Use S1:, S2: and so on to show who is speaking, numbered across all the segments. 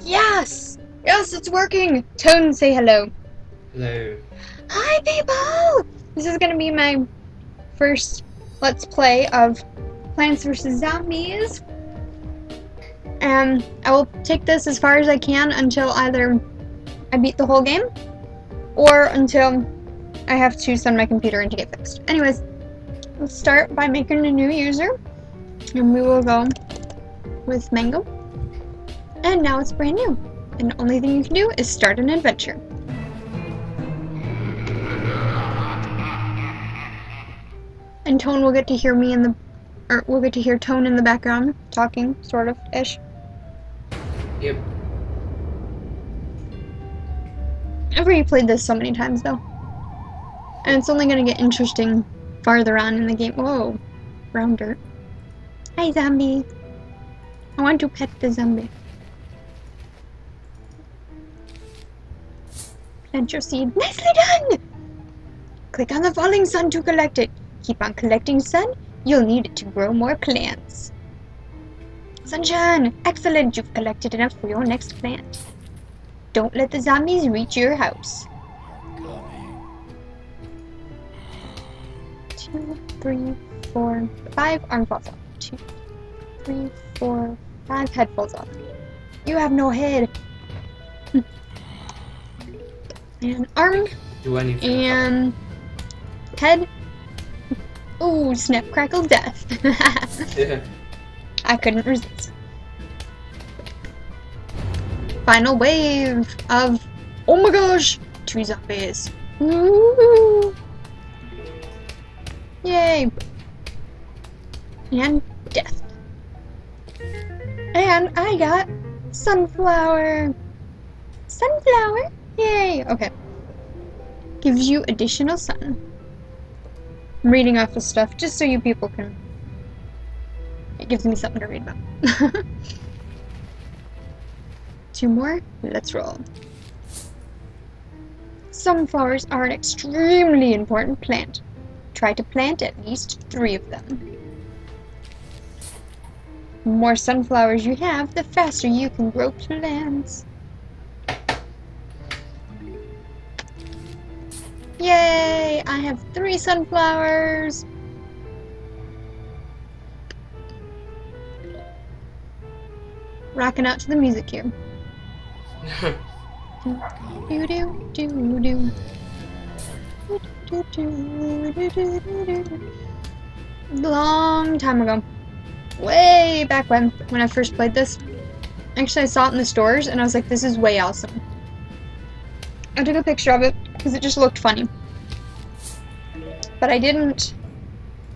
S1: Yes! Yes, it's working! Tone, say hello.
S2: Hello.
S1: Hi, people! This is gonna be my first Let's Play of Plants vs. Zombies. And I will take this as far as I can until either I beat the whole game or until I have to send my computer in to get fixed. Anyways, let's start by making a new user. And we will go with Mango. And now it's brand new. And the only thing you can do is start an adventure. And Tone will get to hear me in the, or we'll get to hear Tone in the background talking, sort of ish.
S2: Yep.
S1: I've already played this so many times though, and it's only gonna get interesting farther on in the game. Whoa, brown dirt. Hi, zombie. I want to pet the zombie. Your seed. Nicely done! Click on the falling sun to collect it. Keep on collecting sun. You'll need it to grow more plants. Sunshine! Excellent! You've collected enough for your next plant. Don't let the zombies reach your house. Two, three, four, five. Arm falls off. Two, three, four, five. Head falls off. You have no head. And arm
S2: Do anything.
S1: and head. Ooh, snap, crackle, death.
S2: Yeah.
S1: I couldn't resist. Final wave of oh my gosh, two zombies. Woo! Yay! And death. And I got sunflower. Sunflower. Yay! Okay. Gives you additional sun. I'm reading off the stuff just so you people can it gives me something to read about. Two more. Let's roll. Sunflowers are an extremely important plant. Try to plant at least three of them. The more sunflowers you have, the faster you can grow plants. Yay! I have three sunflowers! Rocking out to the music here. Do do do do. Do, do, do, do, do, do. Long time ago. Way back when, when I first played this. Actually, I saw it in the stores and I was like, this is way awesome. I took a picture of it because it just looked funny. But I didn't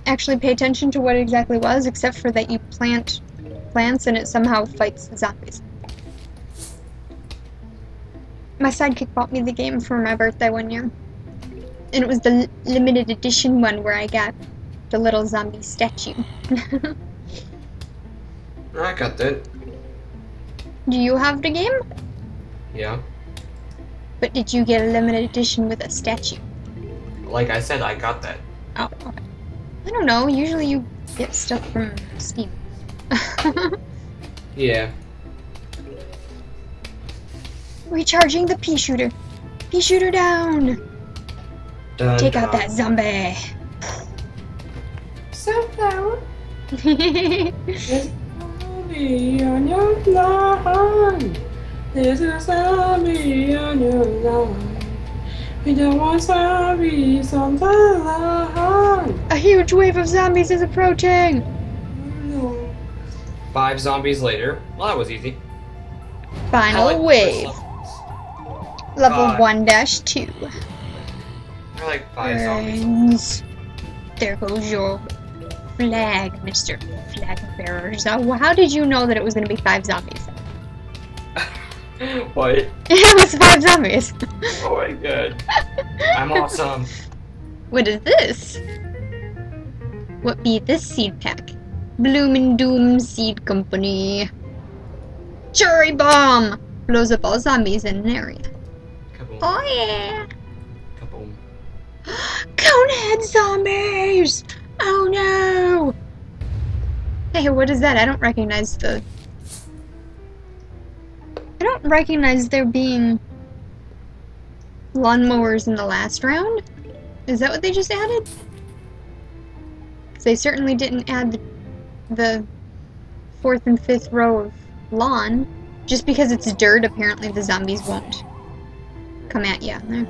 S1: actually pay attention to what it exactly was, except for that you plant plants and it somehow fights zombies. My sidekick bought me the game for my birthday one year. And it was the limited edition one where I got the little zombie statue.
S2: I got that.
S1: Do you have the game?
S2: Yeah.
S1: But did you get a limited edition with a statue?
S2: Like I said, I got that.
S1: Oh, okay. I don't know. Usually you get stuff from Steam.
S2: Yeah.
S1: Recharging the pea shooter. Pea shooter down.
S2: Dun,
S1: Take out that zombie.
S2: Sunflower.
S1: Yay!
S2: Zombie on your lawn. There's a zombie on your lawn. We don't want zombies on the lawn.
S1: A huge wave of zombies is approaching.
S2: No. Five zombies later. Well, that was easy.
S1: Final
S2: like
S1: wave. Level
S2: Five.
S1: 1 2.
S2: I like five zombies.
S1: There goes your flag, Mr. Flag Bearer. How did you know that it was going to be five zombies?
S2: what?
S1: it was five zombies.
S2: Oh my god. I'm awesome.
S1: What is this? What be this seed pack? Bloom and Doom Seed Company. Cherry Bomb! Blows up all zombies in an area.
S2: Kaboom.
S1: Oh yeah!
S2: Kaboom.
S1: Conehead zombies! Oh no! Hey, what is that? I don't recognize the don't recognize there being lawnmowers in the last round. Is that what they just added? they certainly didn't add the, the fourth and fifth row of lawn. Just because it's dirt, apparently the zombies won't come at you.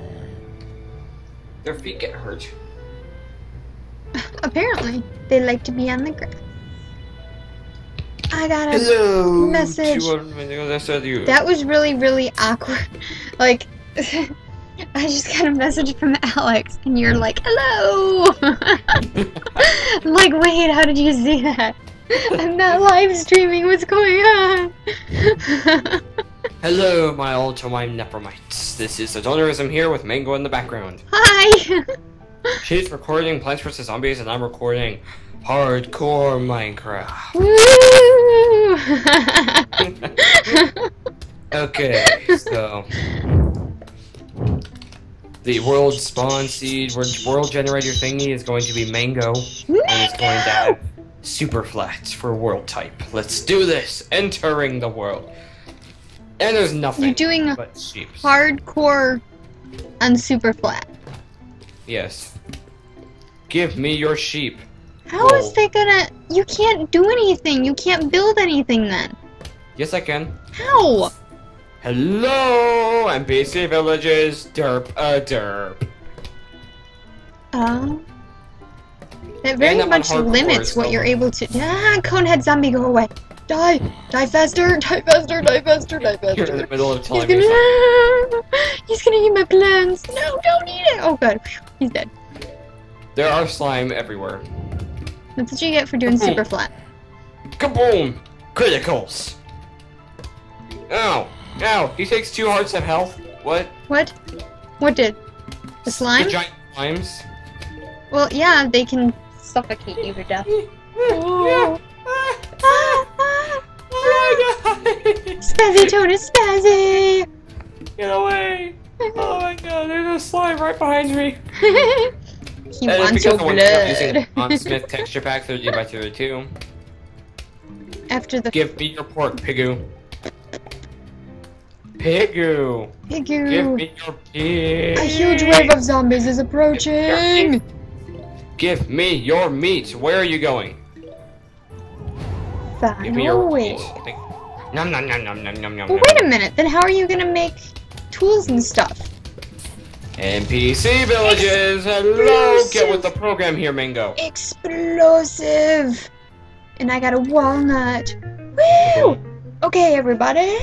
S2: Their feet get hurt.
S1: Apparently, they like to be on the grass. I got a
S2: Hello.
S1: message.
S2: you.
S1: That was really, really awkward. Like, I just got a message from Alex, and you're like, hello! I'm like, wait, how did you see that? I'm not live streaming, what's going on?
S2: Hello, my ultramine nephromites. This is Adonarism here with Mango in the background.
S1: Hi!
S2: She's recording Plants vs. Zombies, and I'm recording Hardcore Minecraft.
S1: Woo!
S2: Okay, so the world spawn seed, world generator thingy is going to be Mango, and it's going to have super flats for world type. Let's do this. Entering the world, and there's nothing
S1: You're doing a
S2: but sheep.
S1: hardcore on super flat.
S2: Yes. Give me your sheep.
S1: How is
S2: Whoa.
S1: they gonna? You can't do anything. You can't build anything then.
S2: Yes, I can.
S1: How?
S2: Hello, NPC villages. Derp a derp.
S1: Um. That very much limits what you're able to. Ah, conehead zombie, go away. Die, die faster, die faster, die faster, die
S2: You're in the
S1: faster.
S2: middle of
S1: He's
S2: telling me something.
S1: gonna, he's gonna eat my plants. No, don't eat it. Oh god, he's dead.
S2: There are slime everywhere.
S1: That's what you get for doing super flat.
S2: Kaboom! Criticals! Ow! Ow! He takes two hearts of health. What?
S1: What? What did? The slime?
S2: The giant slimes?
S1: Well, yeah, they can suffocate you to death. Oh. my god! Spazzy Toad is spazzy!
S2: Get away! Oh my god, there's a slime right behind me.
S1: he
S2: And
S1: wants your
S2: I'm using
S1: blood.
S2: John Smith texture pack 30 by 32.
S1: After the
S2: Give me your pork, Pigu. Pigu. Pigu.
S1: Give
S2: me your pig!
S1: a huge wave of zombies is approaching.
S2: Give me your meat! Where are you going? Give me your meat. Nom nom nom nom nom nom
S1: wait a minute. Then how are you gonna make tools and stuff?
S2: NPC villages, hello! Get with the program here, Mango.
S1: Explosive. And I got a walnut. Woo! Okay, everybody.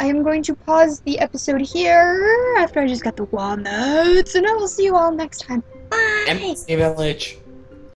S1: I am going to pause the episode here after I just got the walnuts, and I will see you all next time. Bye.
S2: NPC village.